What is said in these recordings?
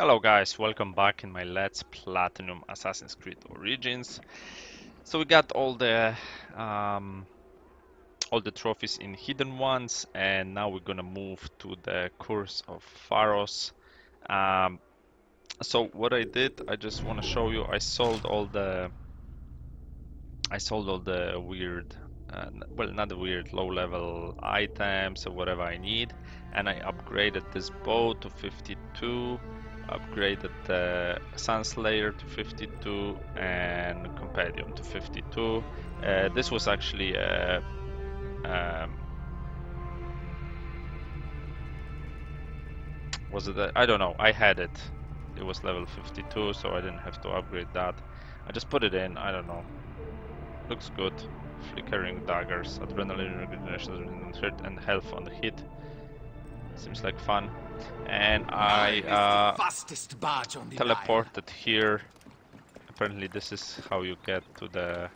Hello guys, welcome back in my Let's Platinum Assassin's Creed Origins. So we got all the um, all the trophies in Hidden Ones and now we're gonna move to the Curse of Pharaohs. Um, so what I did, I just want to show you, I sold all the I sold all the weird uh, well not the weird low level items or whatever I need and I upgraded this bow to 52 upgraded the Sunslayer to 52 and Compendium to 52. Uh, this was actually a, um, was it a, I don't know I had it. It was level 52 so I didn't have to upgrade that. I just put it in I don't know. Looks good. Flickering daggers adrenaline regeneration and health on the hit seems like fun and I uh, teleported here. Apparently, this is how you get to the.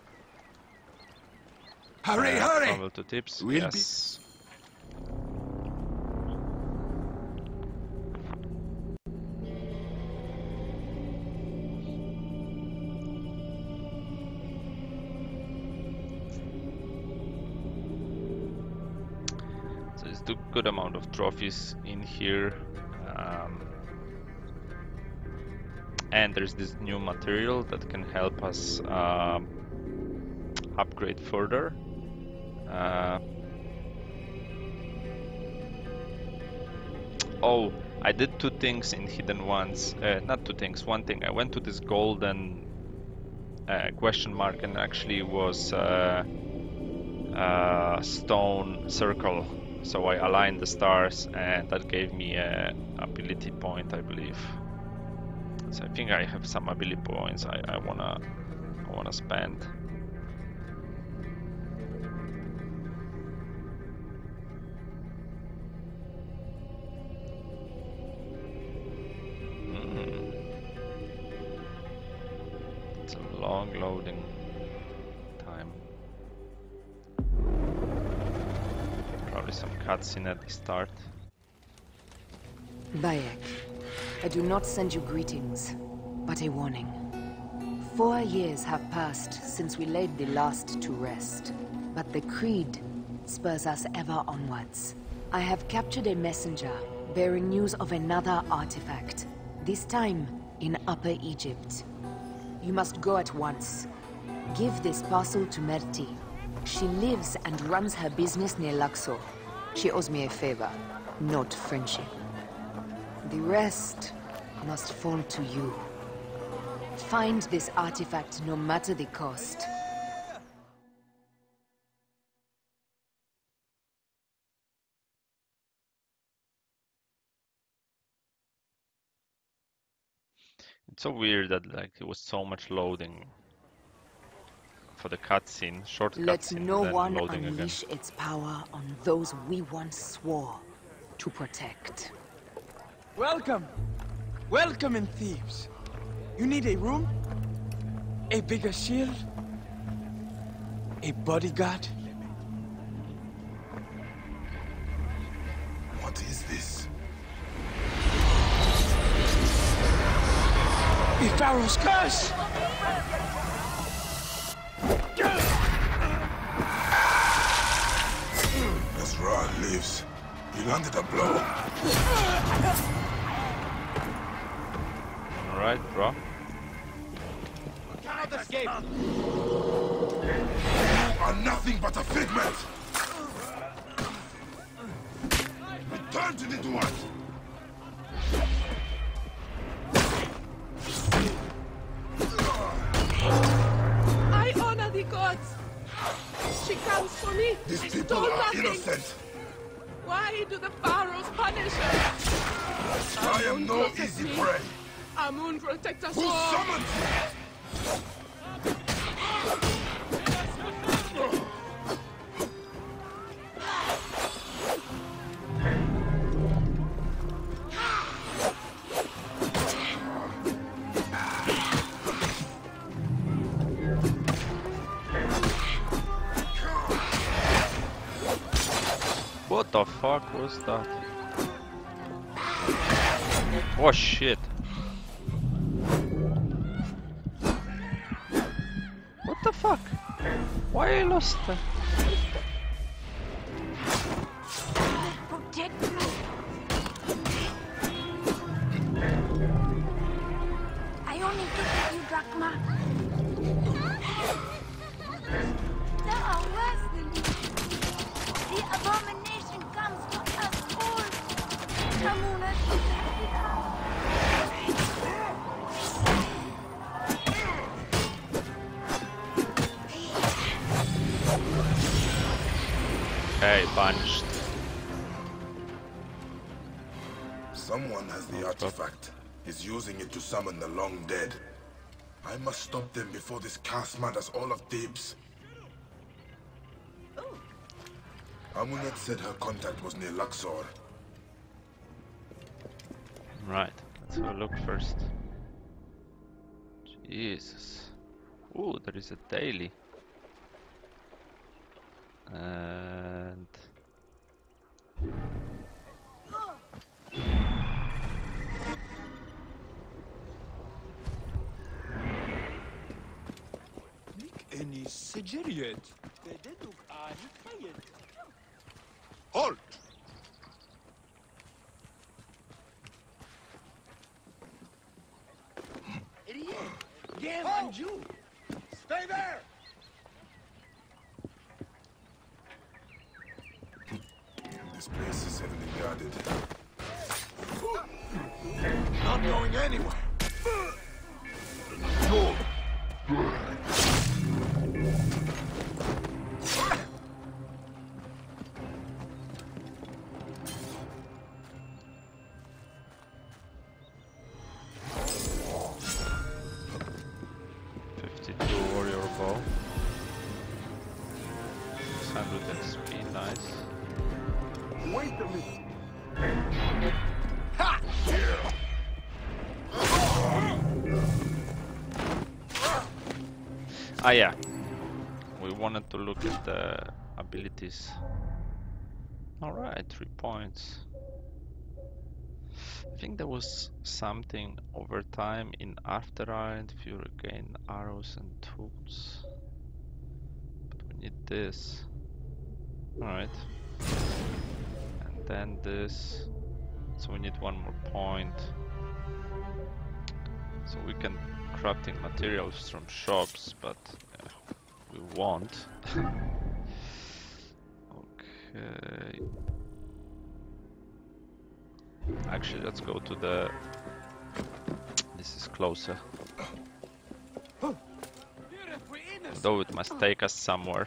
Hurry, uh, hurry! Travel to tips. We'll yes. A good amount of trophies in here. Um, and there's this new material that can help us uh, upgrade further. Uh, oh, I did two things in Hidden Ones. Uh, not two things, one thing. I went to this golden uh, question mark and actually was uh, uh, stone circle so I aligned the stars and that gave me a ability point I believe. So I think I have some ability points I, I wanna I wanna spend cutscene at the start. Bayek, I do not send you greetings, but a warning. Four years have passed since we laid the last to rest, but the Creed spurs us ever onwards. I have captured a messenger bearing news of another artifact, this time in Upper Egypt. You must go at once. Give this parcel to Merti. She lives and runs her business near Luxor. She owes me a favor, not friendship. The rest must fall to you. Find this artifact no matter the cost. It's so weird that like it was so much loading for the cutscene, short Let cutscene, no one unleash again. its power on those we once swore to protect. Welcome! Welcome in Thebes. You need a room? A bigger shield? A bodyguard? What is this? The Pharaoh's curse! Lives. He landed a blow. Alright, bro. Cannot escape. You are nothing but a figment. Return to the Duat. I honor the gods. She comes for me. These I people are nothing. innocent. Why do the pharaohs punish us? I am no easy prey. Amun protect us Who all. summoned you? was that? Oh shit. What the fuck? Why I lost that? I only you, Drachma. Using it to summon the long dead. I must stop them before this cast murders all of Thebes. Amunet said her contact was near Luxor. Right, let's have a look first. Jesus. Ooh, there is a daily. And Any سجريت تددك آهكيت Halt! Game and you Stay there! This place is heavily guarded. Not going anywhere. Ah yeah. We wanted to look at the abilities. Alright, three points. I think there was something over time in Afterite if you regain arrows and tools. But we need this. Alright. And then this. So we need one more point. So we can crafting materials from shops, but uh, we won't. okay. Actually, let's go to the. This is closer. Though it must take us somewhere.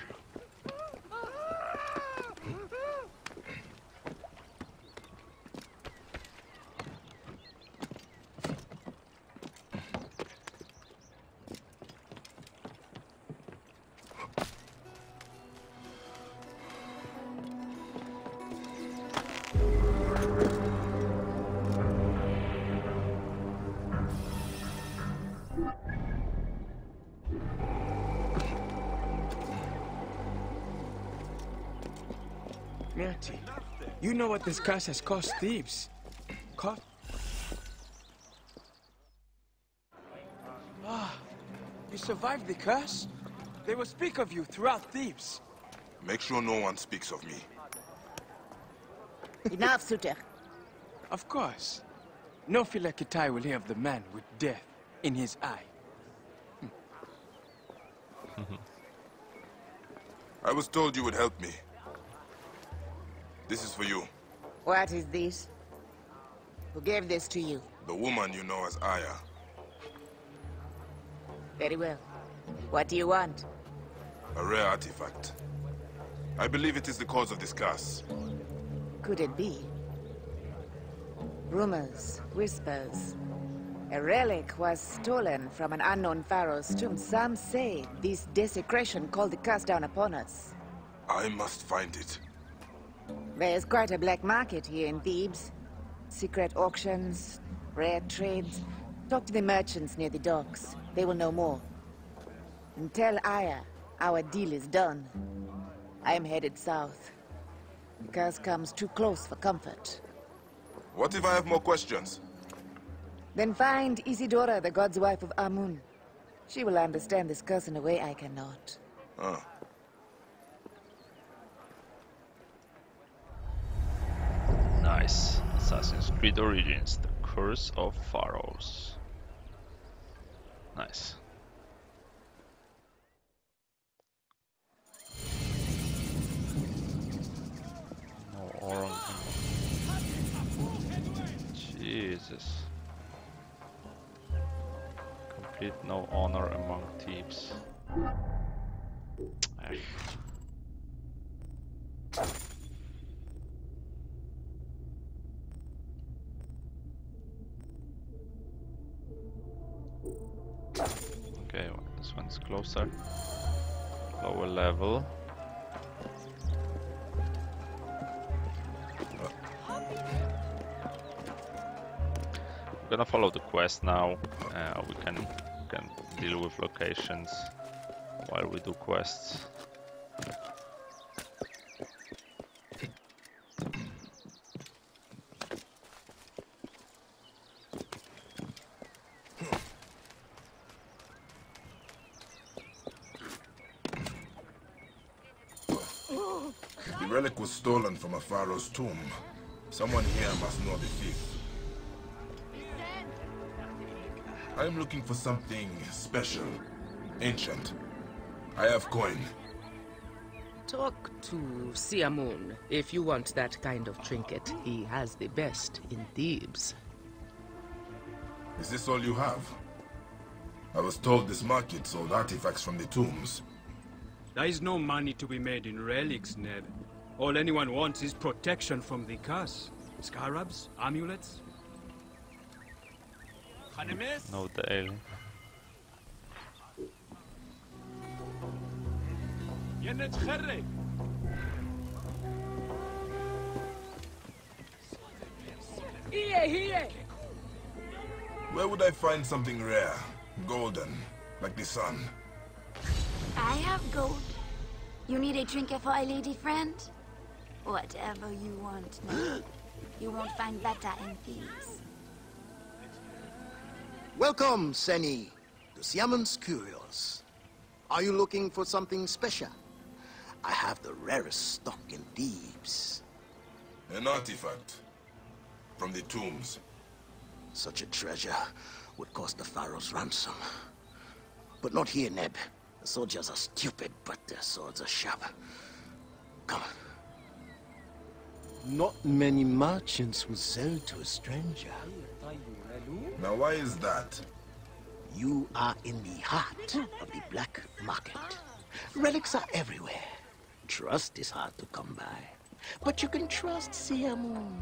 This curse has cost Thebes. Cost? Ah, you survived the curse? They will speak of you throughout Thebes. Make sure no one speaks of me. Enough, Suter. Of course. No Phylakitai will hear of the man with death in his eye. I was told you would help me. This is for you. What is this? Who gave this to you? The woman you know as Aya. Very well. What do you want? A rare artifact. I believe it is the cause of this curse. Could it be? Rumors, whispers. A relic was stolen from an unknown pharaoh's tomb. Some say this desecration called the curse down upon us. I must find it. There's quite a black market here in Thebes. Secret auctions, rare trades. Talk to the merchants near the docks. They will know more. And tell Aya our deal is done. I'm headed south. The curse comes too close for comfort. What if I have more questions? Then find Isidora, the god's wife of Amun. She will understand this curse in a way I cannot. Huh. Nice. Assassin's Creed Origins, The Curse of Pharaohs. Nice. Jesus. Complete no honor among thieves. Lower level. We're gonna follow the quest now. Uh, we can can deal with locations while we do quests. The relic was stolen from a pharaoh's tomb. Someone here must know the thief. I am looking for something special, ancient. I have coin. Talk to Siamun if you want that kind of trinket. He has the best in Thebes. Is this all you have? I was told this market sold artifacts from the tombs. There is no money to be made in relics, Neb. All anyone wants is protection from the curse. Scarabs, amulets. No Dale. Here, here! Where would I find something rare, golden, like the sun? I have gold. You need a trinket for a lady friend? Whatever you want, Neb. you won't find better in Thebes. Welcome, Seni, to Siamun's Curios. Are you looking for something special? I have the rarest stock in Thebes. An artifact. From the tombs. Such a treasure would cost the Pharaoh's ransom. But not here, Neb. The soldiers are stupid, but their swords are sharp. Come. Not many merchants will sell to a stranger. Now why is that? You are in the heart of the black market. Relics are everywhere. Trust is hard to come by. But you can trust Siamun.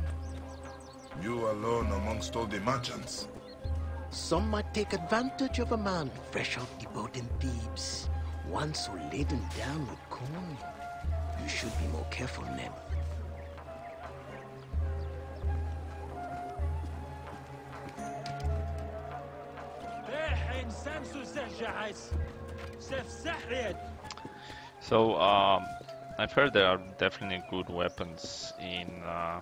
You alone amongst all the merchants. Some might take advantage of a man fresh off the boat in Thebes. One so laden down with coin. You should be more careful, Neb. So, um, I've heard there are definitely good weapons in uh,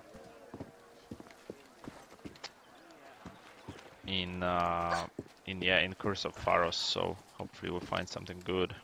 in uh, in yeah in Curse of Pharaohs. So hopefully we'll find something good.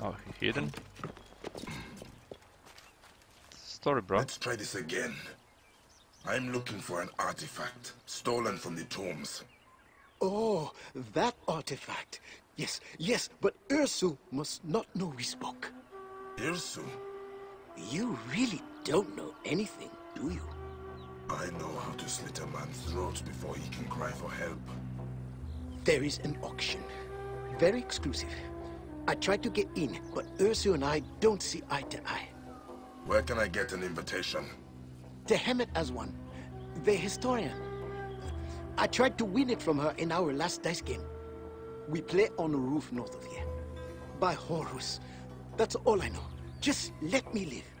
Oh, hidden. Story, bro. Let's try this again. I'm looking for an artifact stolen from the tombs. Oh, that artifact. Yes, yes, but Irsu must not know we spoke. Irsu? You really don't know anything, do you? I know how to slit a man's throat before he can cry for help. There is an auction. Very exclusive. I tried to get in, but Irsu and I don't see eye to eye. Where can I get an invitation? Tahemet as one, the historian. I tried to win it from her in our last dice game. We play on a roof north of here. By Horus. That's all I know. Just let me live.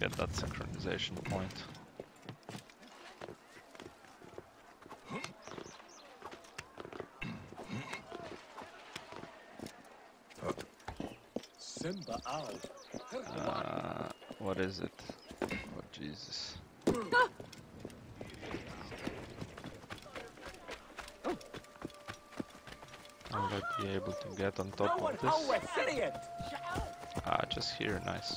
Get that synchronization point. Simba Al. Uh, what is it? Oh Jesus. Will I be able to get on top of this? Ah, just here, nice.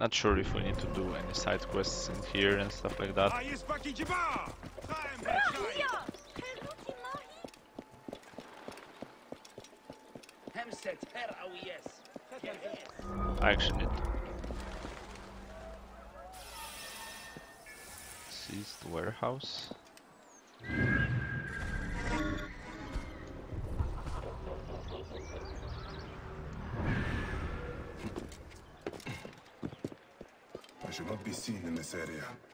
not sure if we need to do any side quests in here and stuff like that. I actually. Seized warehouse. Area.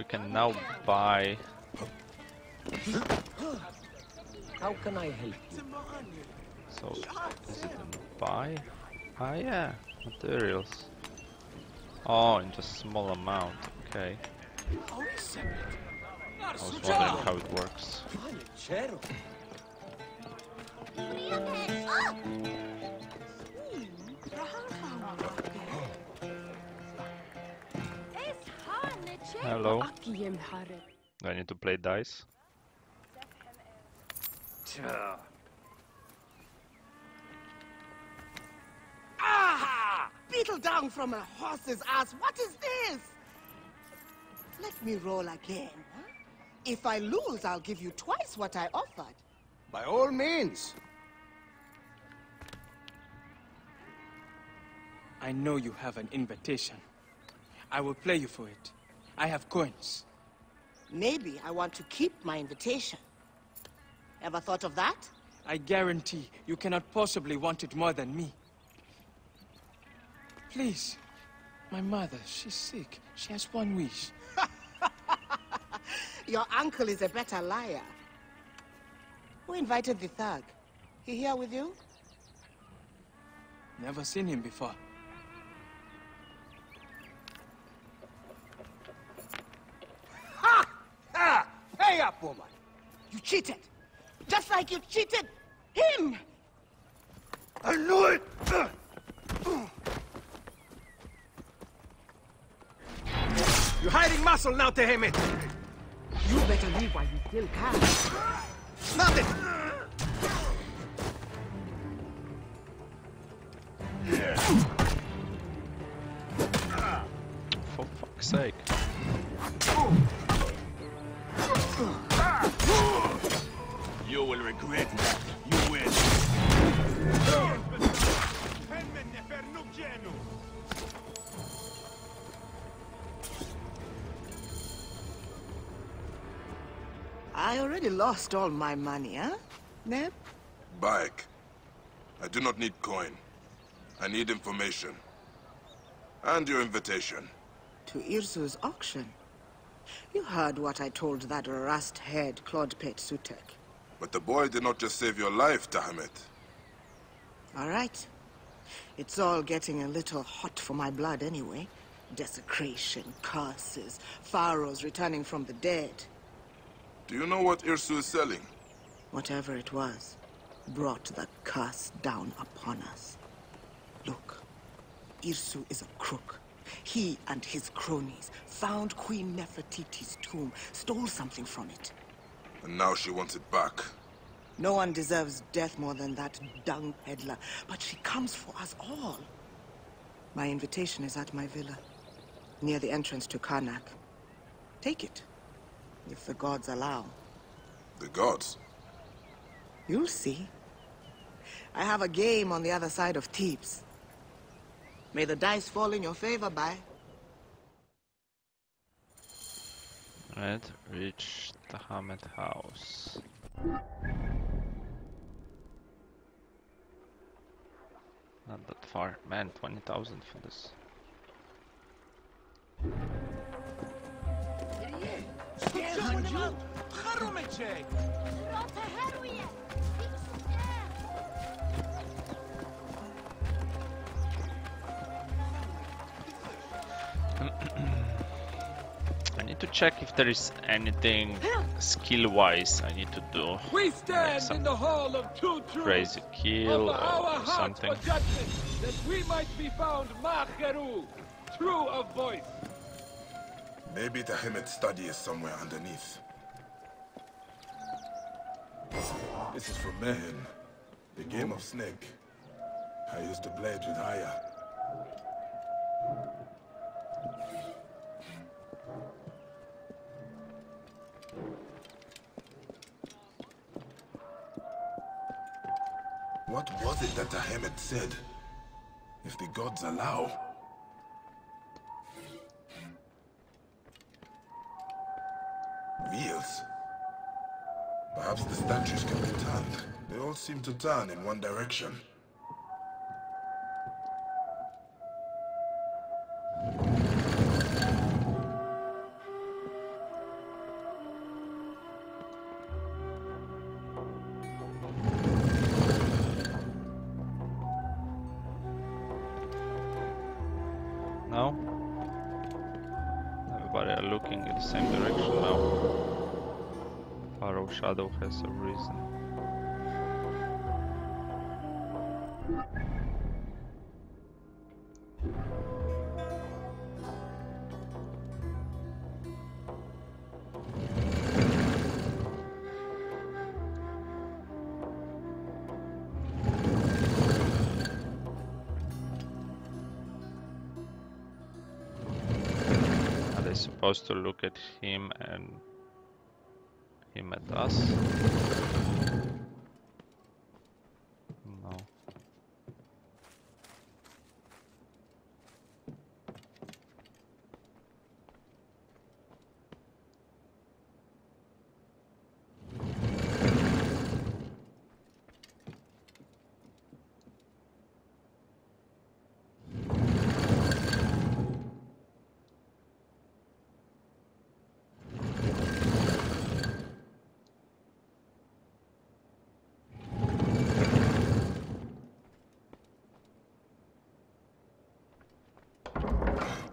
we can now buy How can I help you? so is it in buy? Ah yeah, materials. Oh, in just small amount, okay. I was wondering how it works. Hello. I need to play dice? Ah! Beetle down from a horse's ass. What is this? Let me roll again. If I lose, I'll give you twice what I offered. By all means. I know you have an invitation. I will play you for it. I have coins. Maybe I want to keep my invitation. Ever thought of that? I guarantee you cannot possibly want it more than me. Please. My mother, she's sick. She has one wish. Your uncle is a better liar. Who invited the thug? He here with you? Never seen him before. Woman! You cheated! Just like you cheated him! I knew it! You're hiding muscle now, Tahemet! You better leave while you still can. Nothing! For fuck's sake. I already lost all my money, huh? Neb? Bayek. I do not need coin. I need information. And your invitation. To Irsu's auction. You heard what I told that rust-haired Claude Pet Sutek. But the boy did not just save your life, Tahemet. All right. It's all getting a little hot for my blood anyway. Desecration, curses, pharaohs returning from the dead. Do you know what Irsu is selling? Whatever it was, brought the curse down upon us. Look, Irsu is a crook. He and his cronies found Queen Nefertiti's tomb, stole something from it. And now she wants it back. No one deserves death more than that dung peddler, but she comes for us all. My invitation is at my villa, near the entrance to Karnak. Take it, if the gods allow. The gods? You'll see. I have a game on the other side of Thebes. May the dice fall in your favor, Bai. Right, reach Tahemet house. Not that far. Man, 20,000 for this. Need to check if there is anything skill-wise I need to do. We stand some in the hall of two truths. crazy kill Offer or hearts something. for judgment, that we might be found Macheru, true of voice. Maybe the Hemet study is somewhere underneath. This is from Mehen, the game of Snake. I used to play it with Aya. What was it that Tahemet said? If the gods allow. Wheels? Perhaps the statues can be turned. They all seem to turn in one direction. Shadow has a reason. Are they supposed to look at him and at us? No.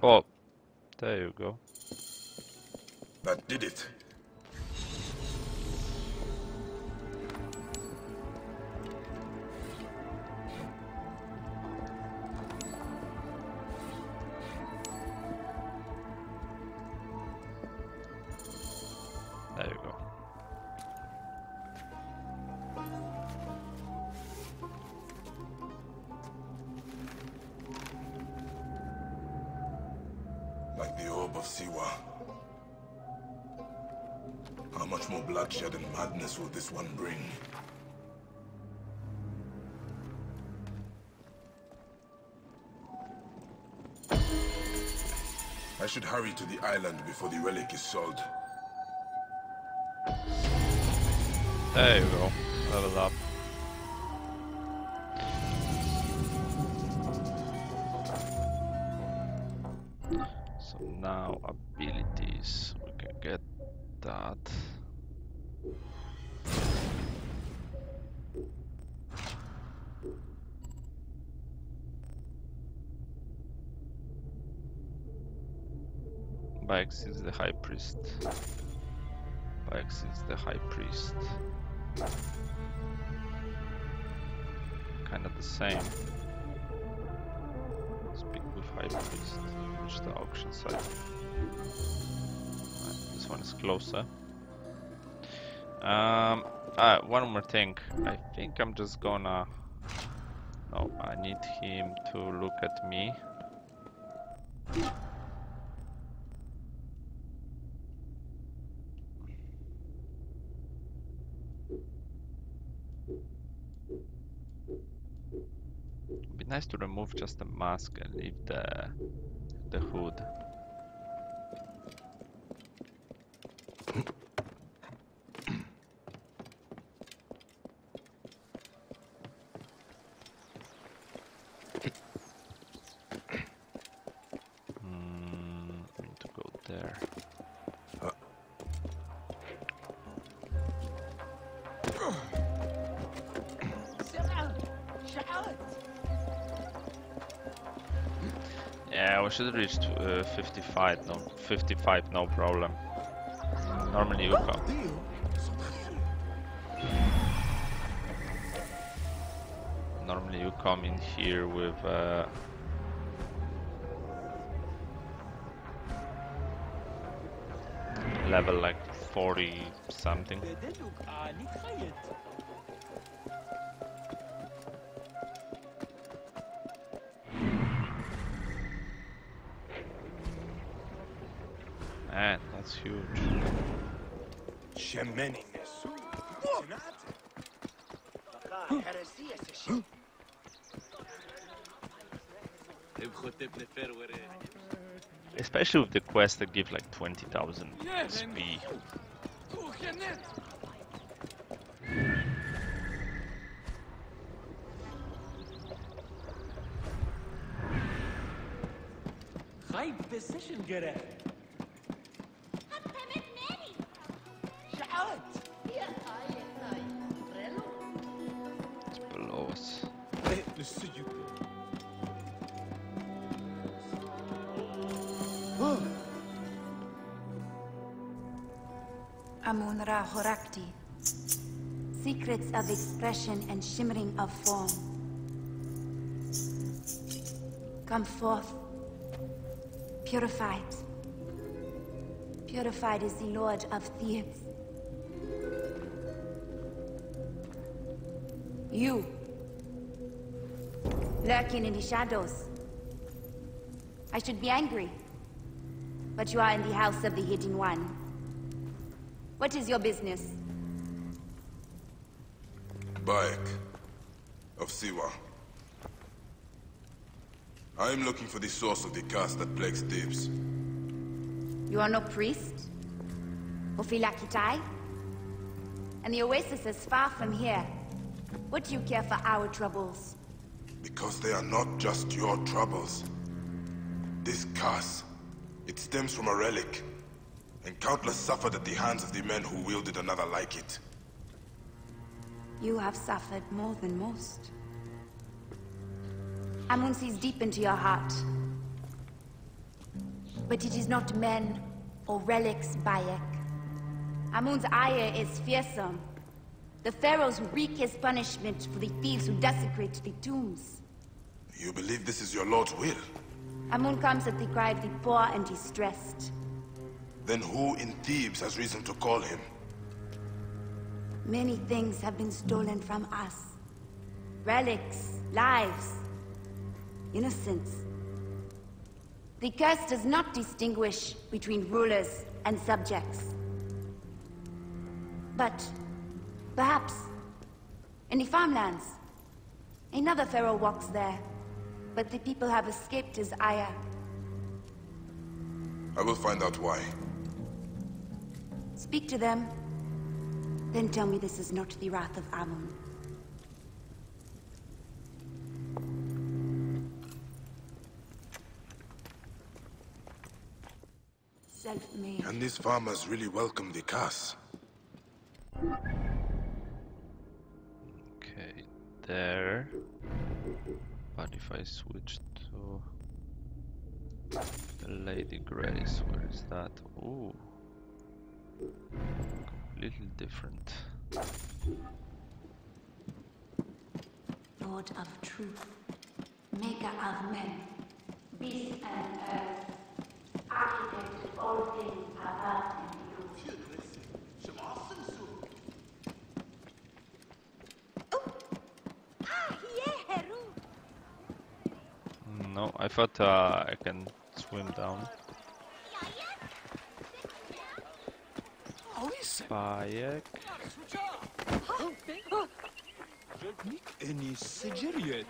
Oh, there you go. That did it. Hurry to the island before the relic is sold. There you go. Level up. So now abilities. We can get that. Bikes is the high priest. Bikes is the high priest. Kind of the same. Speak with high priest. Reach the auction site. Right, this one is closer. Um, ah, one more thing. I think I'm just gonna. No, I need him to look at me. Be nice to remove just the mask and leave the the hood. Hmm, to go there. We should reach uh, 55. No, 55, no problem. Normally you come. Normally you come in here with uh, level like 40 something. huge. Especially with the quest that give like 20,000 SP. Position. Amun Ra Horakti. Secrets of expression and shimmering of form. Come forth. Purified. Purified is the Lord of Thebes. You. Lurking in the shadows. I should be angry. But you are in the house of the Hidden One. What is your business? Bayek of Siwa. I am looking for the source of the curse that plagues Thebes. You are no priest? Ophilakitai? And the oasis is far from here. What do you care for our troubles? Because they are not just your troubles. This curse, it stems from a relic. And countless suffered at the hands of the men who wielded another like it. You have suffered more than most. Amun sees deep into your heart. But it is not men or relics, Bayek. Amun's ire is fearsome. The pharaohs wreak his punishment for the thieves who desecrate the tombs. You believe this is your lord's will? Amun comes at the cry of the poor and distressed. Then who in Thebes has reason to call him? Many things have been stolen from us. Relics, lives, innocence. The curse does not distinguish between rulers and subjects. But, perhaps, in the farmlands, another pharaoh walks there, but the people have escaped his ire. I will find out why. Speak to them, then tell me this is not the wrath of Amun. Self-made. And these farmers really welcome the Kas. There. But if I switch to Lady Grace, where is that? Ooh, completely different. Lord of truth, maker of men, beast and earth, architect of all things above and below. No, I thought uh, I can swim down. Bayek. Any Sigiriet?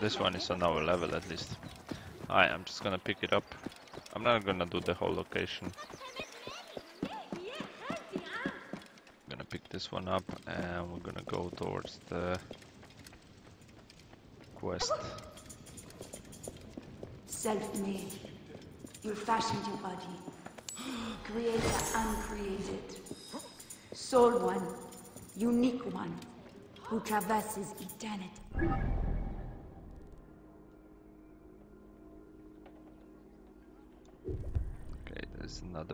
This one is on our level at least. Alright, I'm just gonna pick it up. I'm not gonna do the whole location. gonna pick this one up and we're gonna go towards the quest. Self-made. You fashioned your body. Creator uncreated. Soul one. Unique one. Who traverses eternity.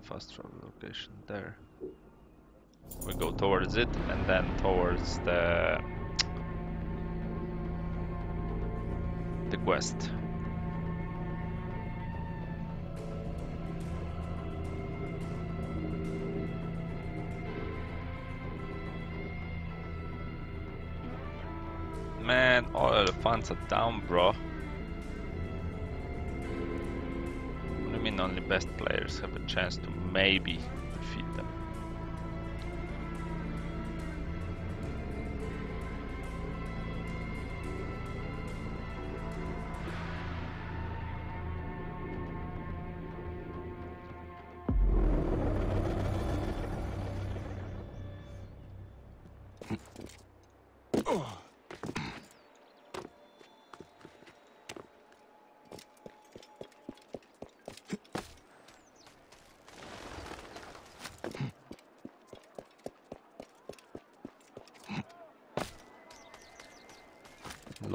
Fast travel location there. We go towards it and then towards the the quest. Man, all the funds are down, bro. Best players have a chance to maybe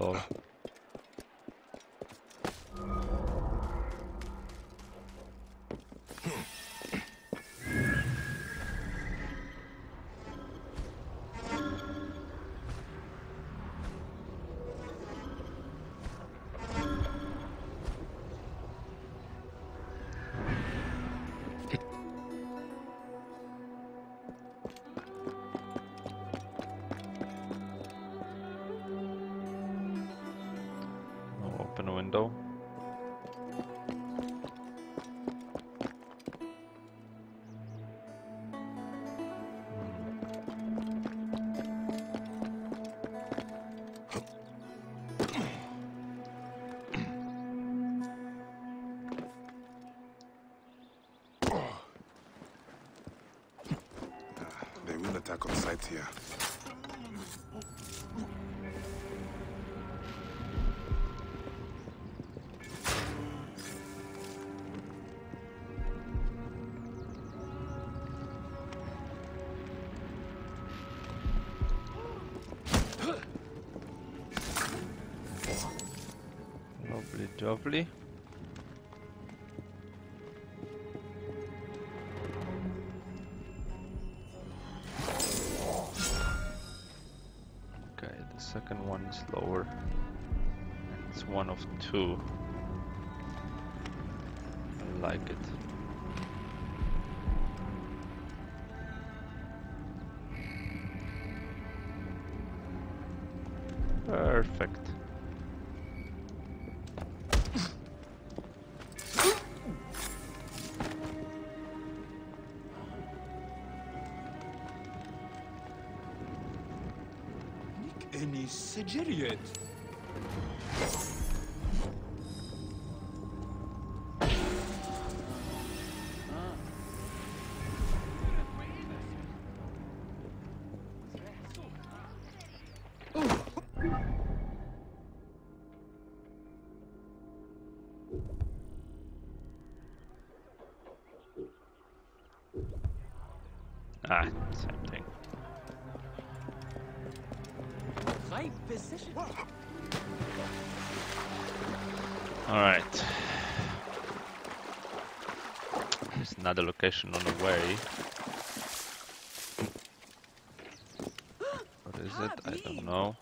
Lol. right here. Lovely. Of two. I like it. Perfect. Any Sigiriad? Same thing. High position. Alright. There's another location on the way. What is it? I don't know.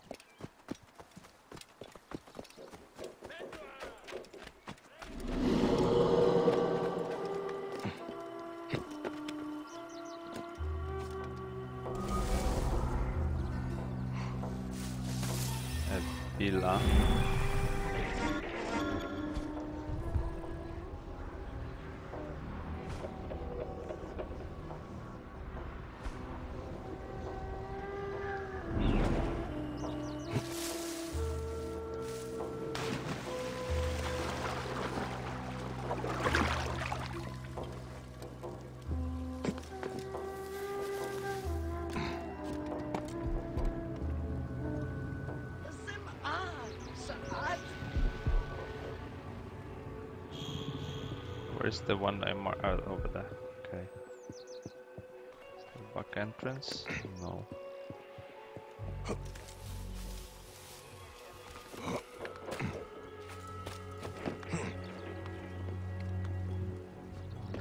The one I mar- oh, over there? Okay. Is the back entrance? No.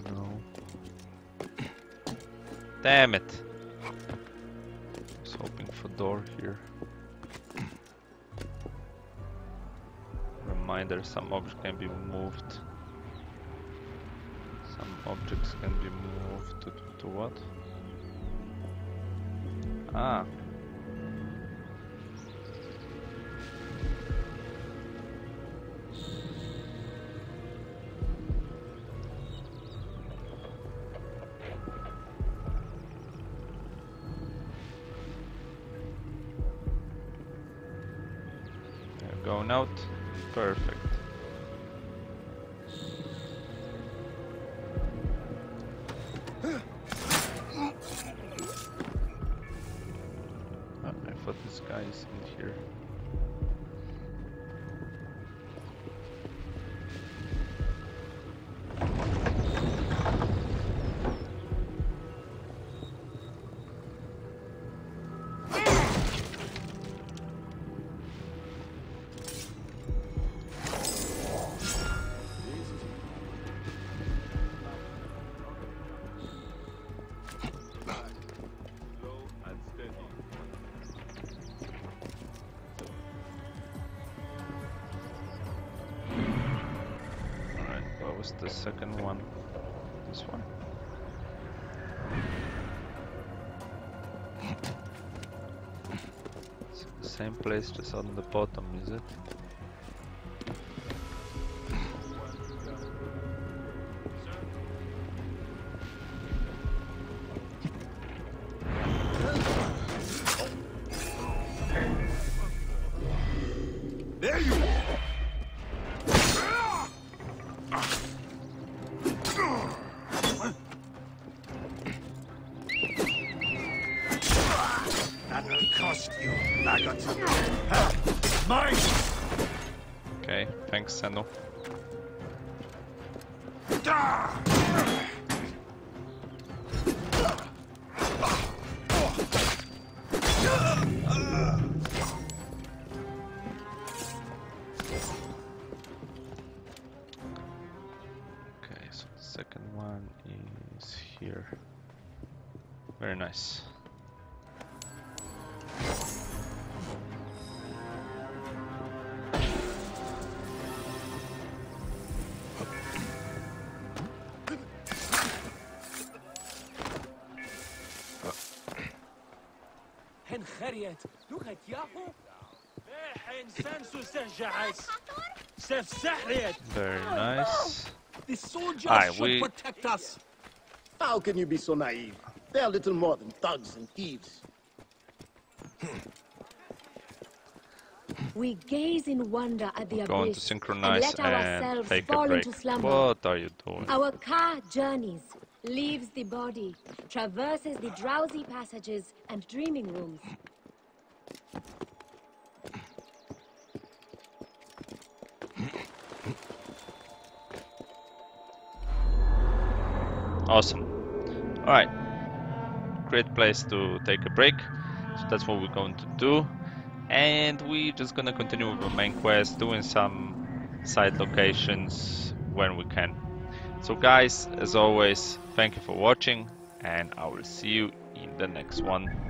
No. Damn it! I was hoping for door here. Reminder, some objects can be moved. Objects can be moved to, to what? Ah. The second one? This one? It's the same place, just on the bottom, is it? Very nice. هن خريت لغة ياهو حين سانسو سجعت سفسحليت Very nice. The soldiers Alright, should we- protect us. How can you be so naive? They're little more than thugs and thieves. We gaze in wonder at the Going to abyss and synchronize let and ourselves take a fall break. into slumber. What are you doing? Our Ka journeys, leaves the body, traverses the drowsy passages and dreaming rooms. Awesome. Alright. Great place to take a break. So that's what we're going to do. And we're just gonna continue with the main quest, doing some side locations when we can. So guys, as always, thank you for watching and I will see you in the next one.